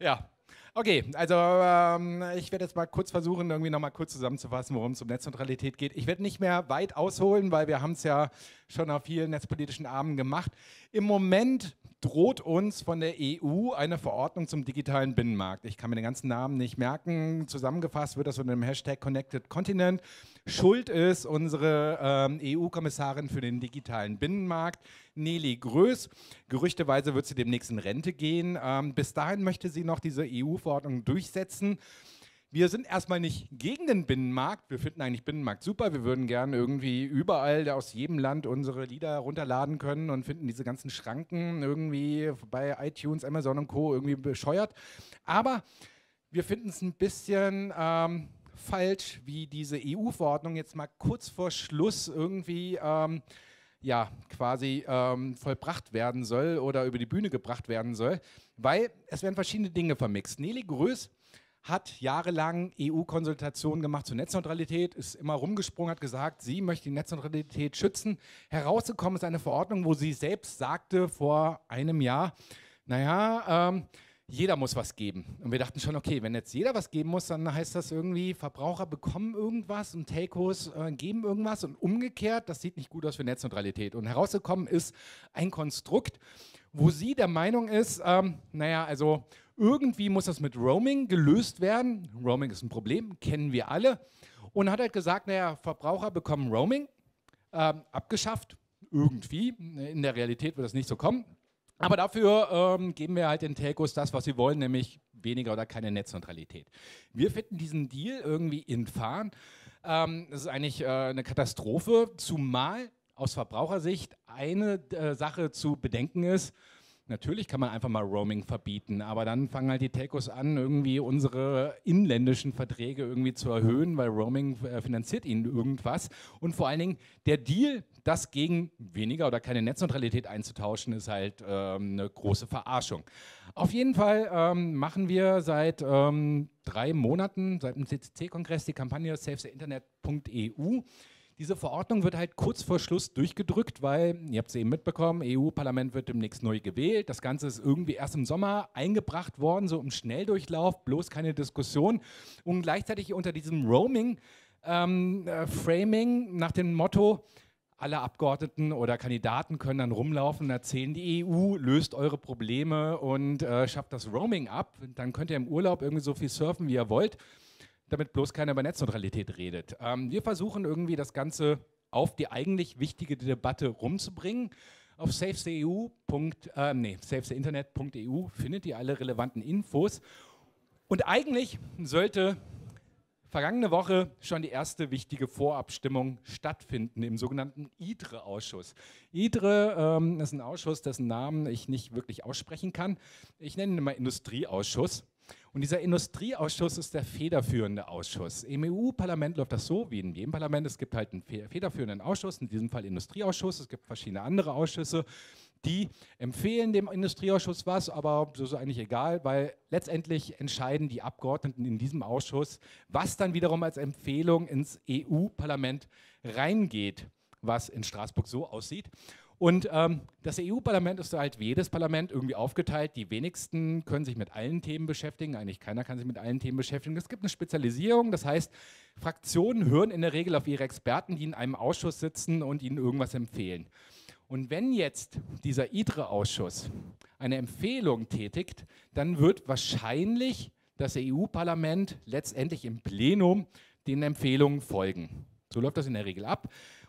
Ja, okay, also ähm, ich werde jetzt mal kurz versuchen, irgendwie nochmal kurz zusammenzufassen, worum es um Netzneutralität geht. Ich werde nicht mehr weit ausholen, weil wir haben es ja schon auf vielen netzpolitischen Abenden gemacht. Im Moment droht uns von der EU eine Verordnung zum digitalen Binnenmarkt. Ich kann mir den ganzen Namen nicht merken. Zusammengefasst wird das unter dem Hashtag Connected Continent. Schuld ist unsere ähm, EU-Kommissarin für den digitalen Binnenmarkt, Nelly Größ. Gerüchteweise wird sie demnächst in Rente gehen. Ähm, bis dahin möchte sie noch diese EU-Verordnung durchsetzen. Wir sind erstmal nicht gegen den Binnenmarkt. Wir finden eigentlich Binnenmarkt super. Wir würden gerne irgendwie überall aus jedem Land unsere Lieder runterladen können und finden diese ganzen Schranken irgendwie bei iTunes, Amazon und Co. irgendwie bescheuert. Aber wir finden es ein bisschen ähm, falsch, wie diese EU-Verordnung jetzt mal kurz vor Schluss irgendwie ähm, ja, quasi ähm, vollbracht werden soll oder über die Bühne gebracht werden soll, weil es werden verschiedene Dinge vermixt. Nelly Größ hat jahrelang EU-Konsultationen gemacht zur Netzneutralität, ist immer rumgesprungen, hat gesagt, sie möchte die Netzneutralität schützen. Herausgekommen ist eine Verordnung, wo sie selbst sagte vor einem Jahr, naja, ähm, jeder muss was geben. Und wir dachten schon, okay, wenn jetzt jeder was geben muss, dann heißt das irgendwie, Verbraucher bekommen irgendwas und Telcos äh, geben irgendwas und umgekehrt, das sieht nicht gut aus für Netzneutralität. Und herausgekommen ist ein Konstrukt, wo sie der Meinung ist, ähm, naja, also irgendwie muss das mit Roaming gelöst werden. Roaming ist ein Problem, kennen wir alle. Und hat halt gesagt, naja, Verbraucher bekommen Roaming ähm, abgeschafft, irgendwie. In der Realität wird das nicht so kommen. Aber dafür ähm, geben wir halt den Telcos das, was sie wollen, nämlich weniger oder keine Netzneutralität. Wir finden diesen Deal irgendwie infam. Ähm, das ist eigentlich äh, eine Katastrophe, zumal aus Verbrauchersicht eine äh, Sache zu bedenken ist, Natürlich kann man einfach mal Roaming verbieten, aber dann fangen halt die Telcos an, irgendwie unsere inländischen Verträge irgendwie zu erhöhen, weil Roaming äh, finanziert ihnen irgendwas. Und vor allen Dingen der Deal, das gegen weniger oder keine Netzneutralität einzutauschen, ist halt ähm, eine große Verarschung. Auf jeden Fall ähm, machen wir seit ähm, drei Monaten, seit dem CCC-Kongress, die Kampagne savetheinternet.eu. Diese Verordnung wird halt kurz vor Schluss durchgedrückt, weil, ihr habt es eben mitbekommen, EU-Parlament wird demnächst neu gewählt. Das Ganze ist irgendwie erst im Sommer eingebracht worden, so im Schnelldurchlauf, bloß keine Diskussion. Und gleichzeitig unter diesem Roaming-Framing ähm, äh, nach dem Motto, alle Abgeordneten oder Kandidaten können dann rumlaufen und erzählen, die EU löst eure Probleme und äh, schafft das Roaming ab. Dann könnt ihr im Urlaub irgendwie so viel surfen, wie ihr wollt damit bloß keiner über Netzneutralität redet. Ähm, wir versuchen irgendwie das Ganze auf die eigentlich wichtige Debatte rumzubringen. Auf savetheu. Äh, nee, savetheinternet.eu findet ihr alle relevanten Infos. Und eigentlich sollte vergangene Woche schon die erste wichtige Vorabstimmung stattfinden im sogenannten IDRE-Ausschuss. IDRE ähm, ist ein Ausschuss, dessen Namen ich nicht wirklich aussprechen kann. Ich nenne ihn immer Industrieausschuss. Und dieser Industrieausschuss ist der federführende Ausschuss. Im EU-Parlament läuft das so, wie in jedem Parlament. Es gibt halt einen federführenden Ausschuss, in diesem Fall Industrieausschuss. Es gibt verschiedene andere Ausschüsse, die empfehlen dem Industrieausschuss was, aber das ist eigentlich egal, weil letztendlich entscheiden die Abgeordneten in diesem Ausschuss, was dann wiederum als Empfehlung ins EU-Parlament reingeht, was in Straßburg so aussieht. Und ähm, das EU-Parlament ist halt wie jedes Parlament irgendwie aufgeteilt. Die wenigsten können sich mit allen Themen beschäftigen. Eigentlich keiner kann sich mit allen Themen beschäftigen. Es gibt eine Spezialisierung. Das heißt, Fraktionen hören in der Regel auf ihre Experten, die in einem Ausschuss sitzen und ihnen irgendwas empfehlen. Und wenn jetzt dieser IDRE-Ausschuss eine Empfehlung tätigt, dann wird wahrscheinlich das EU-Parlament letztendlich im Plenum den Empfehlungen folgen. So läuft das in der Regel ab.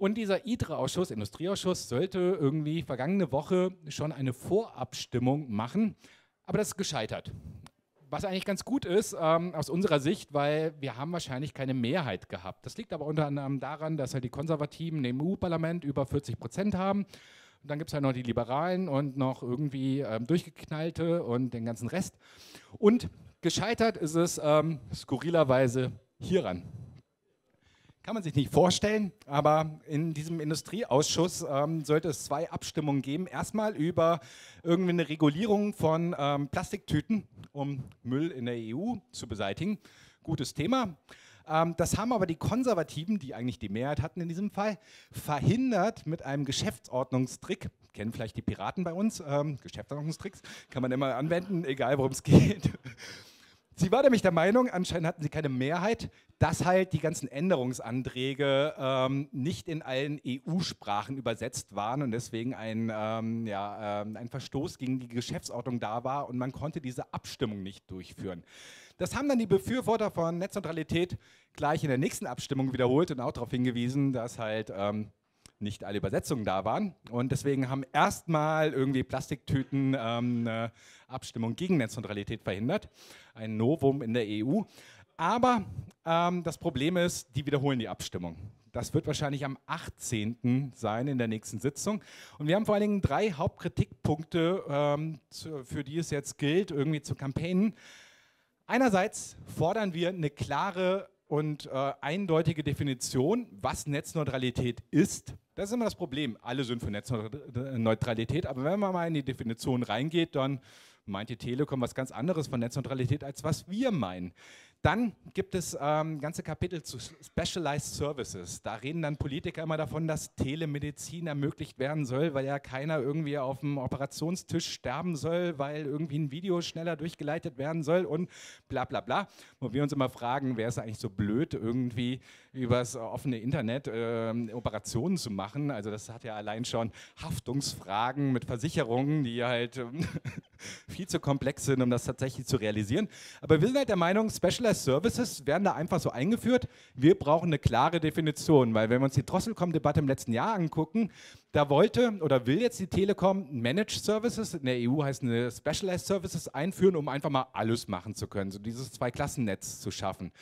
Und dieser ITRE-Ausschuss, Industrieausschuss, sollte irgendwie vergangene Woche schon eine Vorabstimmung machen, aber das ist gescheitert. Was eigentlich ganz gut ist ähm, aus unserer Sicht, weil wir haben wahrscheinlich keine Mehrheit gehabt. Das liegt aber unter anderem daran, dass halt die Konservativen im EU-Parlament über 40 Prozent haben. Und dann gibt es halt noch die Liberalen und noch irgendwie ähm, Durchgeknallte und den ganzen Rest. Und gescheitert ist es ähm, skurrilerweise hieran. Kann man sich nicht vorstellen, aber in diesem Industrieausschuss ähm, sollte es zwei Abstimmungen geben. Erstmal über irgendwie eine Regulierung von ähm, Plastiktüten, um Müll in der EU zu beseitigen. Gutes Thema. Ähm, das haben aber die Konservativen, die eigentlich die Mehrheit hatten in diesem Fall, verhindert mit einem Geschäftsordnungstrick, kennen vielleicht die Piraten bei uns, ähm, Geschäftsordnungstricks, kann man immer anwenden, egal worum es geht. Sie war nämlich der Meinung, anscheinend hatten sie keine Mehrheit, dass halt die ganzen Änderungsanträge ähm, nicht in allen EU-Sprachen übersetzt waren und deswegen ein, ähm, ja, ähm, ein Verstoß gegen die Geschäftsordnung da war und man konnte diese Abstimmung nicht durchführen. Das haben dann die Befürworter von Netzneutralität gleich in der nächsten Abstimmung wiederholt und auch darauf hingewiesen, dass halt ähm, nicht alle Übersetzungen da waren. Und deswegen haben erstmal irgendwie Plastiktüten ähm, eine Abstimmung gegen Netzneutralität verhindert. Ein Novum in der EU. Aber ähm, das Problem ist, die wiederholen die Abstimmung. Das wird wahrscheinlich am 18. sein in der nächsten Sitzung. Und wir haben vor allen Dingen drei Hauptkritikpunkte, ähm, zu, für die es jetzt gilt, irgendwie zu campaignen. Einerseits fordern wir eine klare und äh, eindeutige Definition, was Netzneutralität ist. Das ist immer das Problem. Alle sind für Netzneutralität, aber wenn man mal in die Definition reingeht, dann meint die Telekom was ganz anderes von Netzneutralität, als was wir meinen. Dann gibt es ähm, ganze Kapitel zu Specialized Services. Da reden dann Politiker immer davon, dass Telemedizin ermöglicht werden soll, weil ja keiner irgendwie auf dem Operationstisch sterben soll, weil irgendwie ein Video schneller durchgeleitet werden soll und bla bla bla. Wo wir uns immer fragen, wer ist eigentlich so blöd, irgendwie übers offene Internet äh, Operationen zu machen. Also das hat ja allein schon Haftungsfragen mit Versicherungen, die halt äh, viel zu komplex sind, um das tatsächlich zu realisieren. Aber wir sind halt der Meinung, Specialized Services werden da einfach so eingeführt. Wir brauchen eine klare Definition, weil wenn wir uns die Drosselcom-Debatte im letzten Jahr angucken, da wollte oder will jetzt die Telekom Managed Services, in der EU heißt eine Specialized Services einführen, um einfach mal alles machen zu können, so dieses Zweiklassennetz zu schaffen.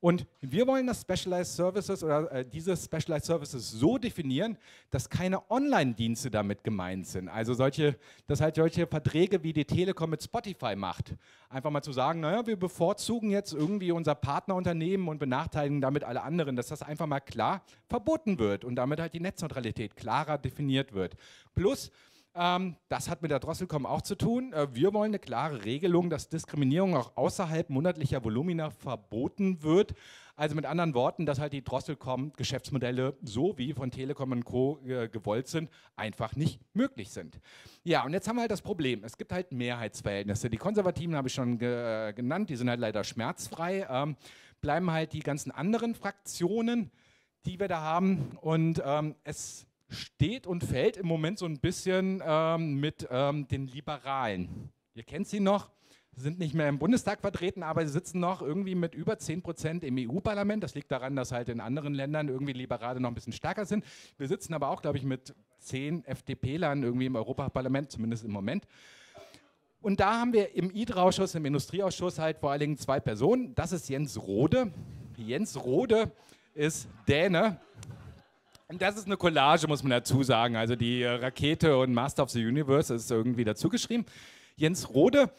Und wir wollen das Specialized Services oder äh, diese Specialized Services so definieren, dass keine Online-Dienste damit gemeint sind. Also solche, dass halt solche Verträge wie die Telekom mit Spotify macht. Einfach mal zu sagen, naja, wir bevorzugen jetzt irgendwie unser Partnerunternehmen und benachteiligen damit alle anderen, dass das einfach mal klar verboten wird und damit halt die Netzneutralität klarer definiert wird. Plus, ähm, das hat mit der Drosselcom auch zu tun. Äh, wir wollen eine klare Regelung, dass Diskriminierung auch außerhalb monatlicher Volumina verboten wird. Also mit anderen Worten, dass halt die Drosselcom-Geschäftsmodelle so wie von Telekom und Co. Äh, gewollt sind, einfach nicht möglich sind. Ja, und jetzt haben wir halt das Problem. Es gibt halt Mehrheitsverhältnisse. Die Konservativen habe ich schon ge genannt, die sind halt leider schmerzfrei. Ähm, bleiben halt die ganzen anderen Fraktionen, die wir da haben. Und ähm, es steht und fällt im Moment so ein bisschen ähm, mit ähm, den Liberalen. Ihr kennt sie noch, sie sind nicht mehr im Bundestag vertreten, aber sie sitzen noch irgendwie mit über 10 Prozent im EU-Parlament. Das liegt daran, dass halt in anderen Ländern irgendwie Liberale noch ein bisschen stärker sind. Wir sitzen aber auch, glaube ich, mit 10 FDP-Lern irgendwie im Europaparlament, zumindest im Moment. Und da haben wir im IDRA-Ausschuss, im Industrieausschuss halt vor allen Dingen zwei Personen. Das ist Jens Rode. Jens Rode ist Däne das ist eine Collage, muss man dazu sagen. Also die äh, Rakete und Master of the Universe ist irgendwie dazu geschrieben. Jens Rode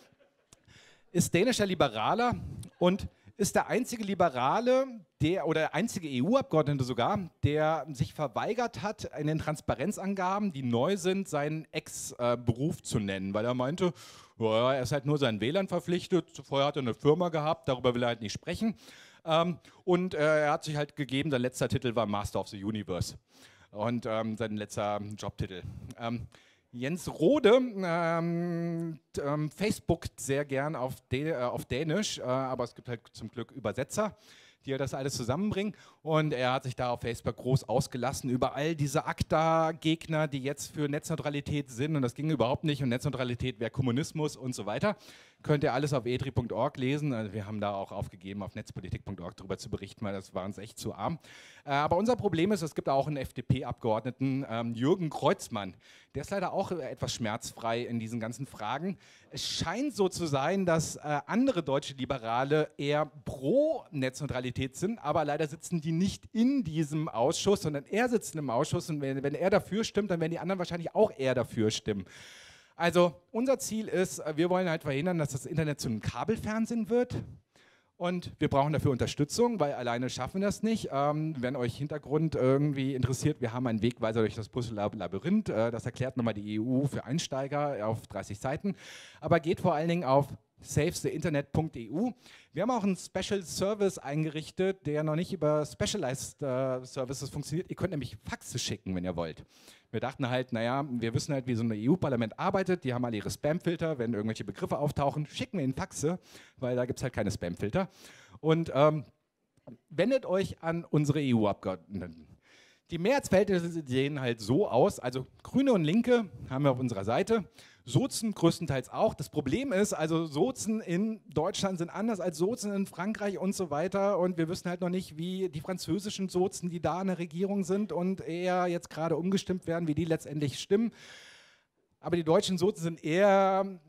ist dänischer Liberaler und ist der einzige Liberale, der oder der einzige EU-Abgeordnete sogar, der sich verweigert hat, in den Transparenzangaben, die neu sind, seinen Ex-Beruf zu nennen, weil er meinte, ja, er ist halt nur seinen Wählern verpflichtet. Vorher hat er eine Firma gehabt, darüber will er halt nicht sprechen. Ähm, und äh, er hat sich halt gegeben, sein letzter Titel war Master of the Universe. Und ähm, sein letzter Jobtitel. Ähm, Jens Rode ähm, ähm, Facebookt sehr gern auf, Dä äh, auf Dänisch, äh, aber es gibt halt zum Glück Übersetzer die das alles zusammenbringen. Und er hat sich da auf Facebook groß ausgelassen über all diese ACTA-Gegner, die jetzt für Netzneutralität sind. Und das ging überhaupt nicht. Und Netzneutralität wäre Kommunismus und so weiter. Könnt ihr alles auf etri.org lesen. Also wir haben da auch aufgegeben, auf netzpolitik.org darüber zu berichten, weil das war uns echt zu arm. Äh, aber unser Problem ist, es gibt auch einen FDP-Abgeordneten, ähm, Jürgen Kreuzmann. Der ist leider auch etwas schmerzfrei in diesen ganzen Fragen. Es scheint so zu sein, dass äh, andere deutsche Liberale eher pro Netzneutralität sind, aber leider sitzen die nicht in diesem Ausschuss, sondern er sitzt im Ausschuss und wenn, wenn er dafür stimmt, dann werden die anderen wahrscheinlich auch eher dafür stimmen. Also unser Ziel ist, äh, wir wollen halt verhindern, dass das Internet zu einem Kabelfernsehen wird. Und wir brauchen dafür Unterstützung, weil alleine schaffen wir das nicht. Ähm, wenn euch Hintergrund irgendwie interessiert, wir haben einen Wegweiser durch das Brüsseler Labyrinth. Äh, das erklärt nochmal die EU für Einsteiger auf 30 Seiten. Aber geht vor allen Dingen auf savetheinternet.eu. Wir haben auch einen Special Service eingerichtet, der noch nicht über Specialized äh, Services funktioniert. Ihr könnt nämlich Faxe schicken, wenn ihr wollt. Wir dachten halt, naja, wir wissen halt, wie so ein EU-Parlament arbeitet. Die haben alle ihre Spamfilter. Wenn irgendwelche Begriffe auftauchen, schicken wir ihnen Faxe, weil da gibt es halt keine Spamfilter. Und ähm, wendet euch an unsere EU-Abgeordneten. Die Mehrheitsverhältnisse sehen halt so aus, also Grüne und Linke haben wir auf unserer Seite, Sozen größtenteils auch. Das Problem ist, also Sozen in Deutschland sind anders als Sozen in Frankreich und so weiter und wir wissen halt noch nicht, wie die französischen Sozen, die da in der Regierung sind und eher jetzt gerade umgestimmt werden, wie die letztendlich stimmen. Aber die deutschen Sozen sind eher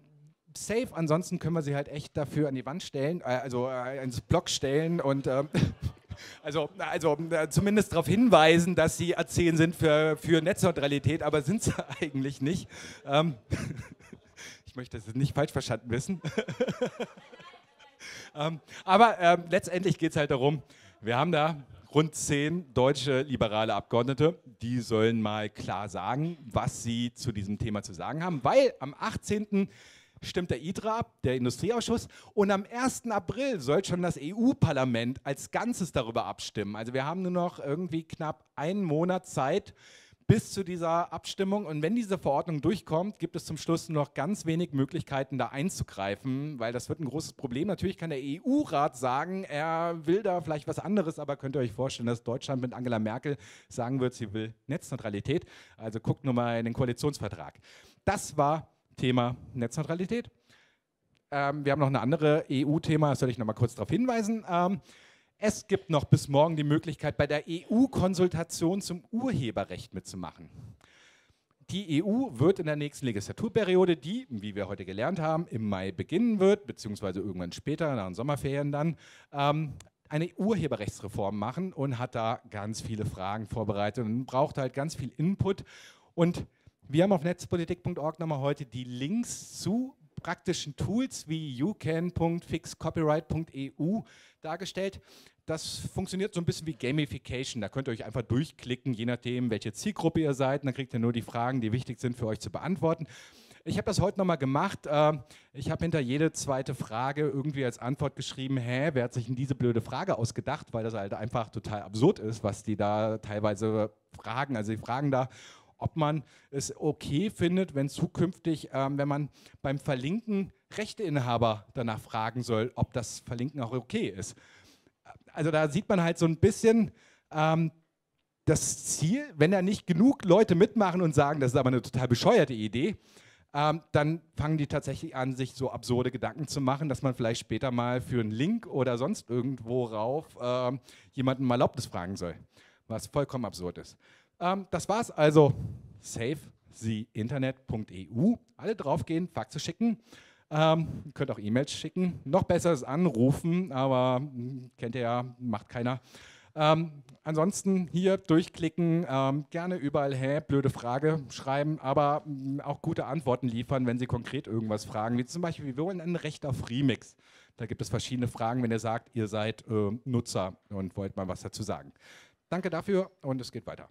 safe, ansonsten können wir sie halt echt dafür an die Wand stellen, äh, also äh, ins Block stellen und äh, also, also äh, zumindest darauf hinweisen, dass sie A10 sind für, für Netzneutralität, aber sind sie eigentlich nicht. Ähm, ich möchte das nicht falsch verstanden wissen. ähm, aber ähm, letztendlich geht es halt darum, wir haben da rund zehn deutsche liberale Abgeordnete, die sollen mal klar sagen, was sie zu diesem Thema zu sagen haben, weil am 18 stimmt der ITRA ab, der Industrieausschuss, und am 1. April soll schon das EU-Parlament als Ganzes darüber abstimmen. Also wir haben nur noch irgendwie knapp einen Monat Zeit bis zu dieser Abstimmung. Und wenn diese Verordnung durchkommt, gibt es zum Schluss nur noch ganz wenig Möglichkeiten, da einzugreifen, weil das wird ein großes Problem. Natürlich kann der EU-Rat sagen, er will da vielleicht was anderes, aber könnt ihr euch vorstellen, dass Deutschland mit Angela Merkel sagen wird, sie will Netzneutralität. Also guckt nur mal in den Koalitionsvertrag. Das war Thema Netzneutralität. Ähm, wir haben noch eine andere EU-Thema, das soll ich noch mal kurz darauf hinweisen. Ähm, es gibt noch bis morgen die Möglichkeit, bei der EU-Konsultation zum Urheberrecht mitzumachen. Die EU wird in der nächsten Legislaturperiode, die, wie wir heute gelernt haben, im Mai beginnen wird, beziehungsweise irgendwann später, nach den Sommerferien dann, ähm, eine Urheberrechtsreform machen und hat da ganz viele Fragen vorbereitet und braucht halt ganz viel Input. Und wir haben auf netzpolitik.org nochmal heute die Links zu praktischen Tools wie youcan.fixcopyright.eu dargestellt. Das funktioniert so ein bisschen wie Gamification. Da könnt ihr euch einfach durchklicken, je nachdem, welche Zielgruppe ihr seid. dann kriegt ihr nur die Fragen, die wichtig sind für euch zu beantworten. Ich habe das heute nochmal gemacht. Ähm, ich habe hinter jede zweite Frage irgendwie als Antwort geschrieben, hä, wer hat sich denn diese blöde Frage ausgedacht, weil das halt einfach total absurd ist, was die da teilweise fragen. Also die fragen da, ob man es okay findet, wenn zukünftig, ähm, wenn man beim Verlinken Rechteinhaber danach fragen soll, ob das Verlinken auch okay ist. Also da sieht man halt so ein bisschen ähm, das Ziel, wenn da nicht genug Leute mitmachen und sagen, das ist aber eine total bescheuerte Idee, ähm, dann fangen die tatsächlich an, sich so absurde Gedanken zu machen, dass man vielleicht später mal für einen Link oder sonst irgendwo rauf äh, jemanden mal Erlaubnis fragen soll, was vollkommen absurd ist. Ähm, das war's also. SaveTheInternet.eu. Alle draufgehen, Faxe schicken. Ähm, könnt auch E-Mails schicken. Noch besser ist anrufen, aber hm, kennt ihr ja, macht keiner. Ähm, ansonsten hier durchklicken, ähm, gerne überall, hä, blöde Frage schreiben, aber mh, hm, auch gute Antworten liefern, wenn Sie konkret irgendwas fragen, wie zum Beispiel, wir wollen ein Recht auf Remix. Da gibt es verschiedene Fragen, wenn ihr sagt, ihr seid äh, Nutzer und wollt mal was dazu sagen. Danke dafür und es geht weiter.